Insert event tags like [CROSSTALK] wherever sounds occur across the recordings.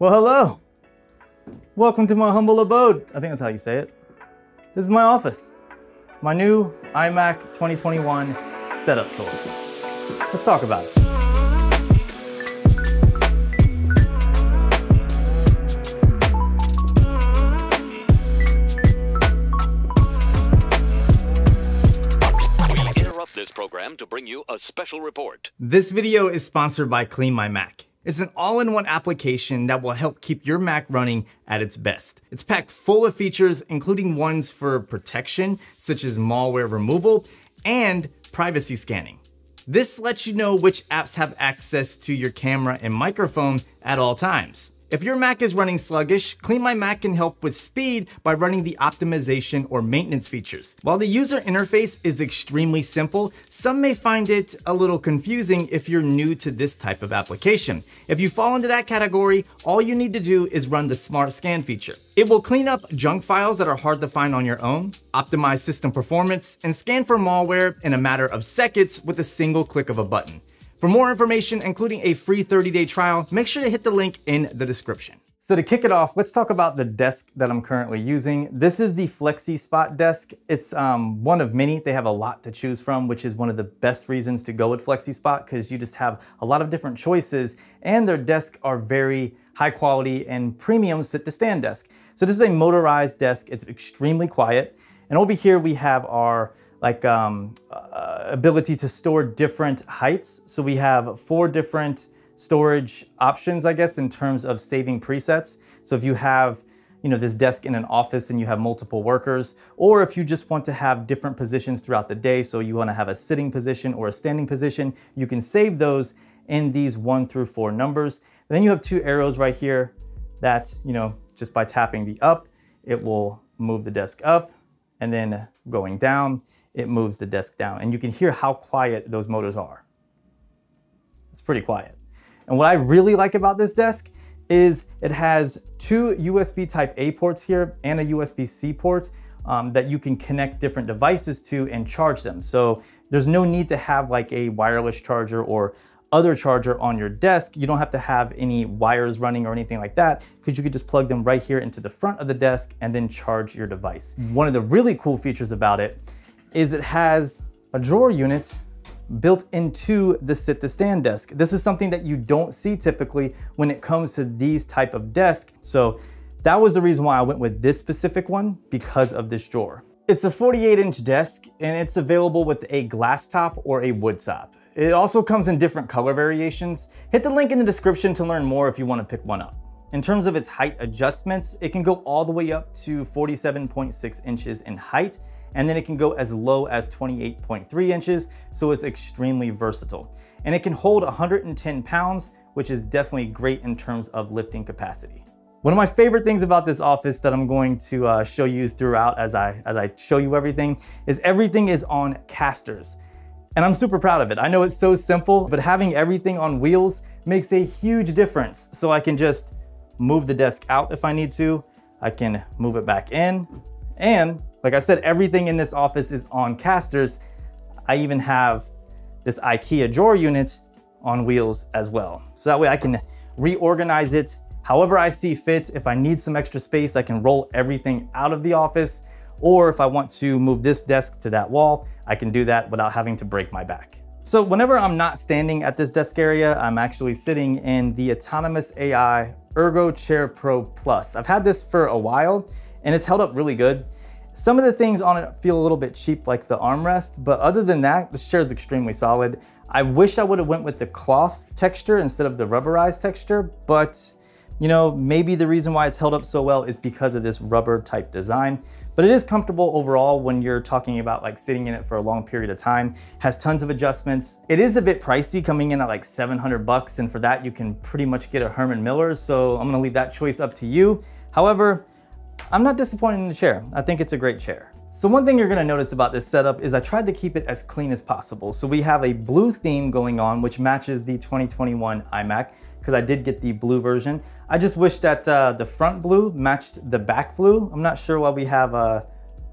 Well, hello. Welcome to my humble abode. I think that's how you say it. This is my office. My new iMac 2021 setup tour. Let's talk about it. We interrupt this program to bring you a special report. This video is sponsored by CleanMyMac. It's an all-in-one application that will help keep your Mac running at its best. It's packed full of features, including ones for protection, such as malware removal and privacy scanning. This lets you know which apps have access to your camera and microphone at all times. If your Mac is running sluggish, CleanMyMac can help with speed by running the optimization or maintenance features. While the user interface is extremely simple, some may find it a little confusing if you're new to this type of application. If you fall into that category, all you need to do is run the Smart Scan feature. It will clean up junk files that are hard to find on your own, optimize system performance, and scan for malware in a matter of seconds with a single click of a button. For more information, including a free 30-day trial, make sure to hit the link in the description. So to kick it off, let's talk about the desk that I'm currently using. This is the FlexiSpot desk. It's um, one of many. They have a lot to choose from, which is one of the best reasons to go with FlexiSpot because you just have a lot of different choices and their desks are very high quality and premium sit to stand desk. So this is a motorized desk. It's extremely quiet. And over here we have our like um, ability to store different heights. So we have four different storage options, I guess, in terms of saving presets. So if you have you know, this desk in an office and you have multiple workers, or if you just want to have different positions throughout the day, so you wanna have a sitting position or a standing position, you can save those in these one through four numbers. And then you have two arrows right here that, you know, just by tapping the up, it will move the desk up and then going down, it moves the desk down. And you can hear how quiet those motors are. It's pretty quiet. And what I really like about this desk is it has two USB type A ports here and a USB-C port um, that you can connect different devices to and charge them. So there's no need to have like a wireless charger or other charger on your desk. You don't have to have any wires running or anything like that because you could just plug them right here into the front of the desk and then charge your device. One of the really cool features about it is it has a drawer unit built into the sit to stand desk. This is something that you don't see typically when it comes to these type of desks. So that was the reason why I went with this specific one because of this drawer. It's a 48 inch desk and it's available with a glass top or a wood top. It also comes in different color variations. Hit the link in the description to learn more if you wanna pick one up. In terms of its height adjustments, it can go all the way up to 47.6 inches in height and then it can go as low as 28.3 inches, so it's extremely versatile. And it can hold 110 pounds, which is definitely great in terms of lifting capacity. One of my favorite things about this office that I'm going to uh, show you throughout as I, as I show you everything is everything is on casters. And I'm super proud of it. I know it's so simple, but having everything on wheels makes a huge difference. So I can just move the desk out if I need to. I can move it back in and like I said, everything in this office is on casters. I even have this IKEA drawer unit on wheels as well. So that way I can reorganize it however I see fit. If I need some extra space, I can roll everything out of the office. Or if I want to move this desk to that wall, I can do that without having to break my back. So whenever I'm not standing at this desk area, I'm actually sitting in the Autonomous AI Ergo Chair Pro Plus. I've had this for a while and it's held up really good. Some of the things on it feel a little bit cheap, like the armrest, but other than that, the chair is extremely solid. I wish I would have went with the cloth texture instead of the rubberized texture, but you know, maybe the reason why it's held up so well is because of this rubber type design. But it is comfortable overall when you're talking about like sitting in it for a long period of time. Has tons of adjustments. It is a bit pricey coming in at like 700 bucks and for that you can pretty much get a Herman Miller. So I'm gonna leave that choice up to you. However, I'm not disappointed in the chair. I think it's a great chair. So one thing you're gonna notice about this setup is I tried to keep it as clean as possible. So we have a blue theme going on, which matches the 2021 iMac, because I did get the blue version. I just wish that uh, the front blue matched the back blue. I'm not sure why we have uh,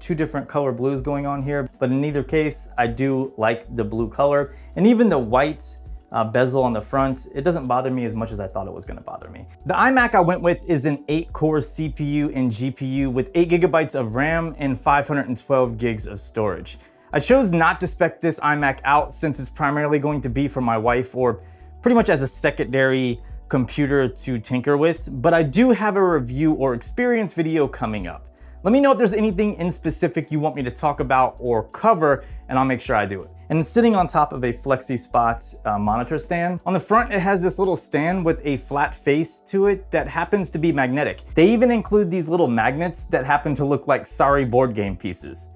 two different color blues going on here, but in either case, I do like the blue color. And even the white uh, bezel on the front, it doesn't bother me as much as I thought it was gonna bother me. The iMac I went with is an eight core CPU and GPU with eight gigabytes of RAM and 512 gigs of storage. I chose not to spec this iMac out since it's primarily going to be for my wife or pretty much as a secondary computer to tinker with, but I do have a review or experience video coming up. Let me know if there's anything in specific you want me to talk about or cover, and I'll make sure I do it. And it's sitting on top of a FlexiSpot uh, monitor stand. On the front, it has this little stand with a flat face to it that happens to be magnetic. They even include these little magnets that happen to look like sorry board game pieces.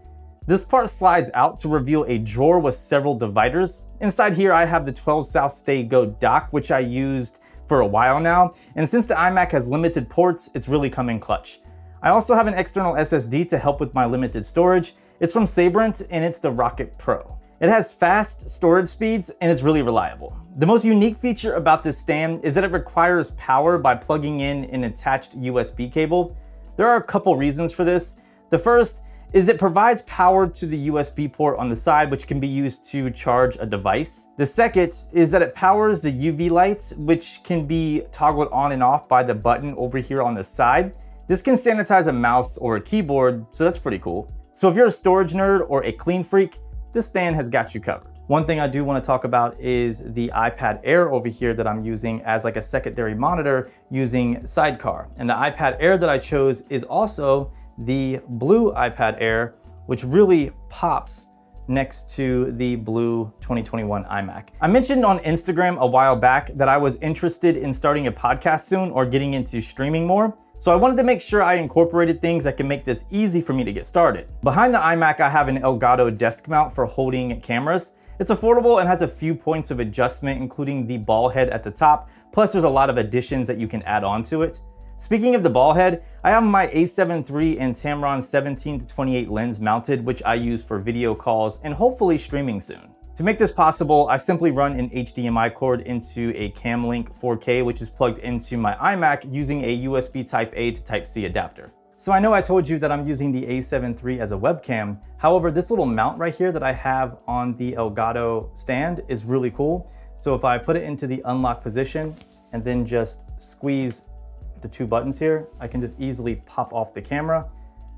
This part slides out to reveal a drawer with several dividers. Inside here, I have the 12 South StayGo dock, which I used for a while now. And since the iMac has limited ports, it's really come in clutch. I also have an external SSD to help with my limited storage. It's from Sabrent and it's the Rocket Pro. It has fast storage speeds and it's really reliable. The most unique feature about this stand is that it requires power by plugging in an attached USB cable. There are a couple reasons for this. The first is it provides power to the USB port on the side, which can be used to charge a device. The second is that it powers the UV lights, which can be toggled on and off by the button over here on the side. This can sanitize a mouse or a keyboard, so that's pretty cool. So if you're a storage nerd or a clean freak, this stand has got you covered. One thing I do want to talk about is the iPad Air over here that I'm using as like a secondary monitor using Sidecar. And the iPad Air that I chose is also the blue iPad Air, which really pops next to the blue 2021 iMac. I mentioned on Instagram a while back that I was interested in starting a podcast soon or getting into streaming more. So I wanted to make sure I incorporated things that can make this easy for me to get started. Behind the iMac, I have an Elgato desk mount for holding cameras. It's affordable and has a few points of adjustment, including the ball head at the top. Plus there's a lot of additions that you can add on to it. Speaking of the ball head, I have my a7 III and Tamron 17 to 28 lens mounted, which I use for video calls and hopefully streaming soon. To make this possible, I simply run an HDMI cord into a Camlink 4K, which is plugged into my iMac using a USB Type A to Type C adapter. So I know I told you that I'm using the a7 III as a webcam. However, this little mount right here that I have on the Elgato stand is really cool. So if I put it into the unlock position and then just squeeze the two buttons here, I can just easily pop off the camera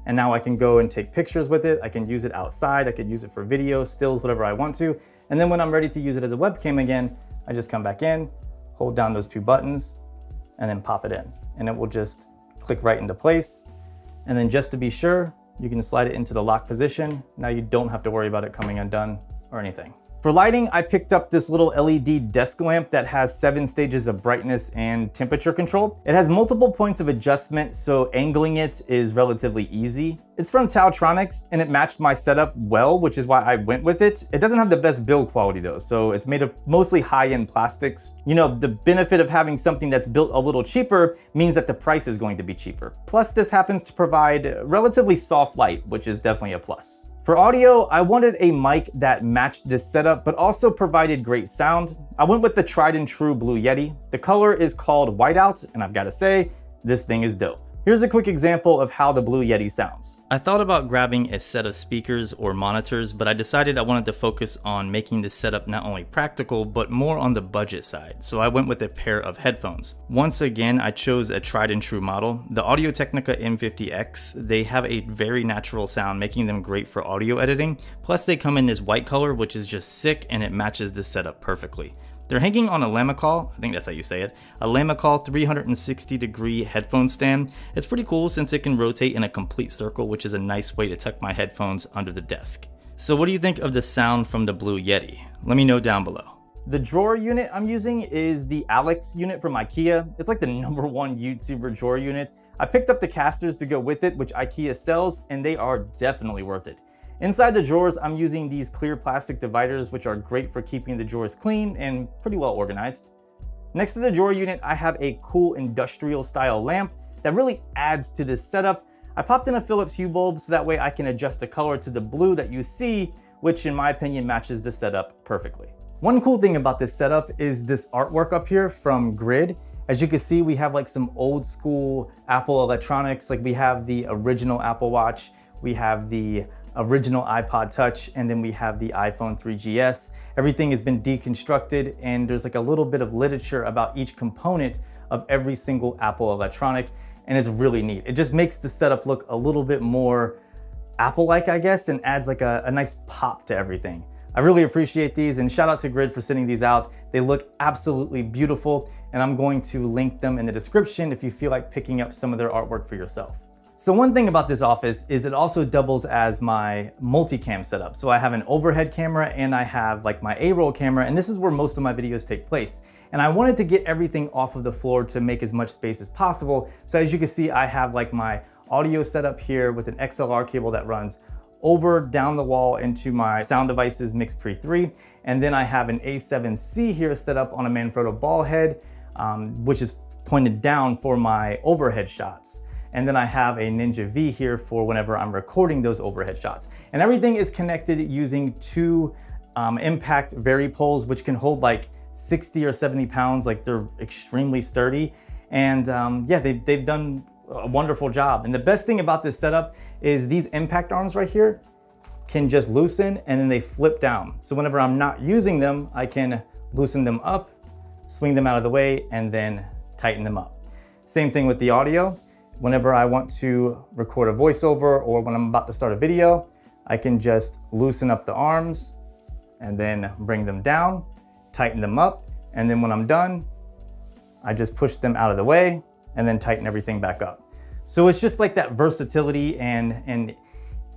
and now I can go and take pictures with it. I can use it outside. I could use it for video, stills, whatever I want to. And then when I'm ready to use it as a webcam again, I just come back in, hold down those two buttons, and then pop it in. And it will just click right into place. And then just to be sure, you can slide it into the lock position. Now you don't have to worry about it coming undone or anything. For lighting, I picked up this little LED desk lamp that has seven stages of brightness and temperature control. It has multiple points of adjustment, so angling it is relatively easy. It's from TaoTronics and it matched my setup well, which is why I went with it. It doesn't have the best build quality though, so it's made of mostly high-end plastics. You know, the benefit of having something that's built a little cheaper means that the price is going to be cheaper. Plus, this happens to provide relatively soft light, which is definitely a plus. For audio, I wanted a mic that matched this setup, but also provided great sound. I went with the tried and true Blue Yeti. The color is called Whiteout, and I've gotta say, this thing is dope. Here's a quick example of how the Blue Yeti sounds. I thought about grabbing a set of speakers or monitors, but I decided I wanted to focus on making this setup not only practical, but more on the budget side, so I went with a pair of headphones. Once again, I chose a tried and true model. The Audio Technica M50X, they have a very natural sound, making them great for audio editing. Plus they come in this white color, which is just sick and it matches the setup perfectly. They're hanging on a Lamicall, I think that's how you say it, a Lamicall 360 degree headphone stand. It's pretty cool since it can rotate in a complete circle, which is a nice way to tuck my headphones under the desk. So what do you think of the sound from the Blue Yeti? Let me know down below. The drawer unit I'm using is the Alex unit from IKEA. It's like the [LAUGHS] number one YouTuber drawer unit. I picked up the casters to go with it, which IKEA sells, and they are definitely worth it. Inside the drawers, I'm using these clear plastic dividers, which are great for keeping the drawers clean and pretty well organized. Next to the drawer unit, I have a cool industrial style lamp that really adds to this setup. I popped in a Philips Hue bulb so that way I can adjust the color to the blue that you see, which in my opinion matches the setup perfectly. One cool thing about this setup is this artwork up here from Grid. As you can see, we have like some old school Apple electronics, like we have the original Apple Watch, we have the original iPod Touch, and then we have the iPhone 3GS. Everything has been deconstructed and there's like a little bit of literature about each component of every single Apple electronic, and it's really neat. It just makes the setup look a little bit more Apple-like, I guess, and adds like a, a nice pop to everything. I really appreciate these and shout out to Grid for sending these out. They look absolutely beautiful and I'm going to link them in the description if you feel like picking up some of their artwork for yourself. So one thing about this office is it also doubles as my multicam setup. So I have an overhead camera and I have like my A-roll camera and this is where most of my videos take place. And I wanted to get everything off of the floor to make as much space as possible. So as you can see, I have like my audio setup here with an XLR cable that runs over down the wall into my sound devices MixPre 3. And then I have an A7C here set up on a Manfrotto ball head, um, which is pointed down for my overhead shots. And then I have a Ninja V here for whenever I'm recording those overhead shots. And everything is connected using two um, impact VariPoles, which can hold like 60 or 70 pounds, like they're extremely sturdy. And um, yeah, they, they've done a wonderful job. And the best thing about this setup is these impact arms right here can just loosen and then they flip down. So whenever I'm not using them, I can loosen them up, swing them out of the way, and then tighten them up. Same thing with the audio. Whenever I want to record a voiceover or when I'm about to start a video, I can just loosen up the arms and then bring them down, tighten them up, and then when I'm done, I just push them out of the way and then tighten everything back up. So it's just like that versatility and, and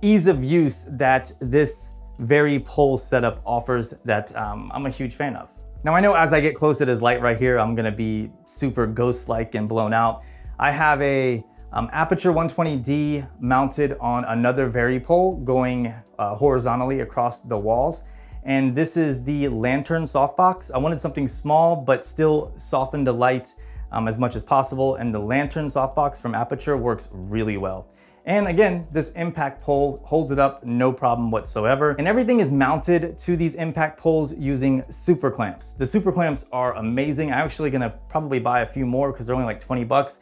ease of use that this VariPole setup offers that um, I'm a huge fan of. Now I know as I get close to this light right here, I'm gonna be super ghost-like and blown out. I have a um, Aputure 120D mounted on another VariPole going uh, horizontally across the walls. And this is the Lantern softbox. I wanted something small, but still soften the light um, as much as possible. And the lantern softbox from Aputure works really well. And again, this impact pole holds it up no problem whatsoever. And everything is mounted to these impact poles using super clamps. The super clamps are amazing. I'm actually gonna probably buy a few more because they're only like 20 bucks.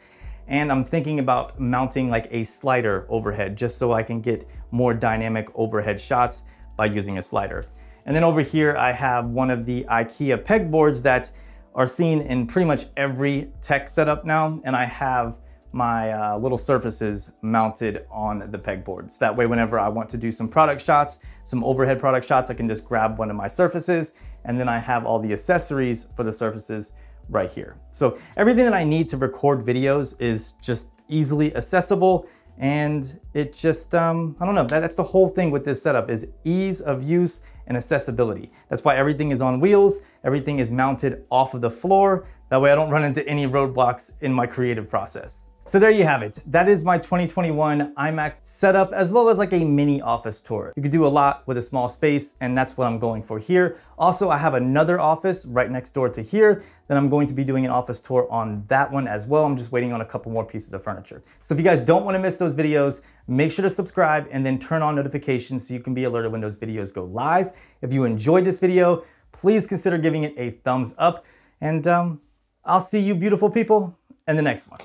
And I'm thinking about mounting like a slider overhead just so I can get more dynamic overhead shots by using a slider. And then over here, I have one of the IKEA pegboards that are seen in pretty much every tech setup now, and I have my uh, little surfaces mounted on the pegboards. That way, whenever I want to do some product shots, some overhead product shots, I can just grab one of my surfaces, and then I have all the accessories for the surfaces right here. So everything that I need to record videos is just easily accessible and it just, um, I don't know, that, that's the whole thing with this setup is ease of use and accessibility. That's why everything is on wheels, everything is mounted off of the floor. That way I don't run into any roadblocks in my creative process. So there you have it. That is my 2021 iMac setup as well as like a mini office tour. You could do a lot with a small space and that's what I'm going for here. Also, I have another office right next door to here that I'm going to be doing an office tour on that one as well. I'm just waiting on a couple more pieces of furniture. So if you guys don't wanna miss those videos, make sure to subscribe and then turn on notifications so you can be alerted when those videos go live. If you enjoyed this video, please consider giving it a thumbs up and um, I'll see you beautiful people in the next one.